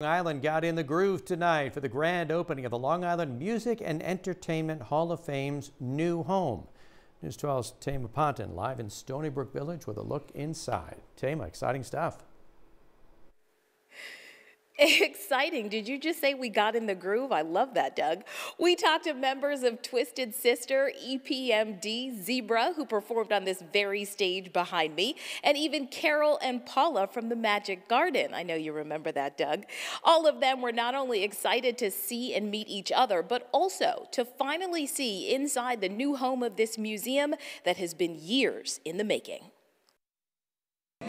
Long Island got in the groove tonight for the grand opening of the Long Island Music and Entertainment Hall of Fame's new home. News 12's Tama Ponton live in Stony Brook Village with a look inside. Tama, exciting stuff. Exciting. Did you just say we got in the groove? I love that, Doug. We talked to members of Twisted Sister, EPMD, Zebra, who performed on this very stage behind me, and even Carol and Paula from the Magic Garden. I know you remember that, Doug. All of them were not only excited to see and meet each other, but also to finally see inside the new home of this museum that has been years in the making.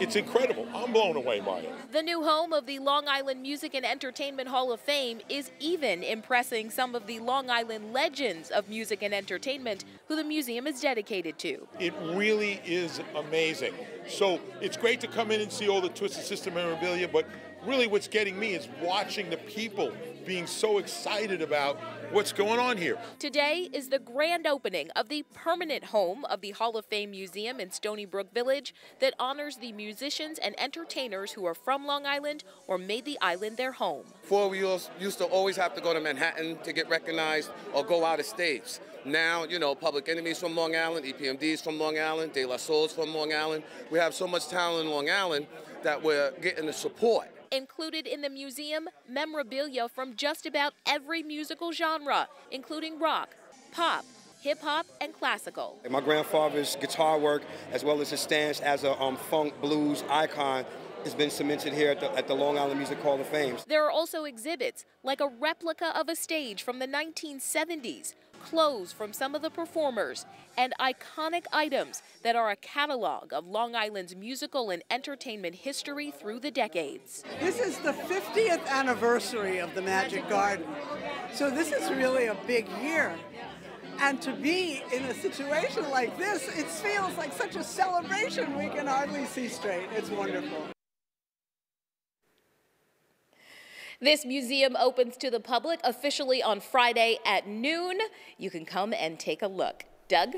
It's incredible. I'm blown away by it. The new home of the Long Island Music and Entertainment Hall of Fame is even impressing some of the Long Island legends of music and entertainment who the museum is dedicated to. It really is amazing. So it's great to come in and see all the Twisted Sister memorabilia, but really what's getting me is watching the people being so excited about what's going on here. Today is the grand opening of the permanent home of the Hall of Fame Museum in Stony Brook Village that honors the musicians and entertainers who are from Long Island or made the island their home. Before we used to always have to go to Manhattan to get recognized or go out of states. Now, you know, Public Enemy's from Long Island, EPMD's from Long Island, De La Soul's from Long Island. We have so much talent in Long Island that we're getting the support. Included in the museum, memorabilia from just about every musical genre, including rock, pop, hip hop, and classical. My grandfather's guitar work, as well as his stance as a um, funk blues icon, has been cemented here at the, at the, Long Island Music Hall of Fame. There are also exhibits, like a replica of a stage from the 1970s, clothes from some of the performers, and iconic items that are a catalog of Long Island's musical and entertainment history through the decades. This is the 50th anniversary of the Magic Garden, so this is really a big year. And to be in a situation like this, it feels like such a celebration we can hardly see straight. It's wonderful. This museum opens to the public officially on Friday at noon. You can come and take a look. Doug?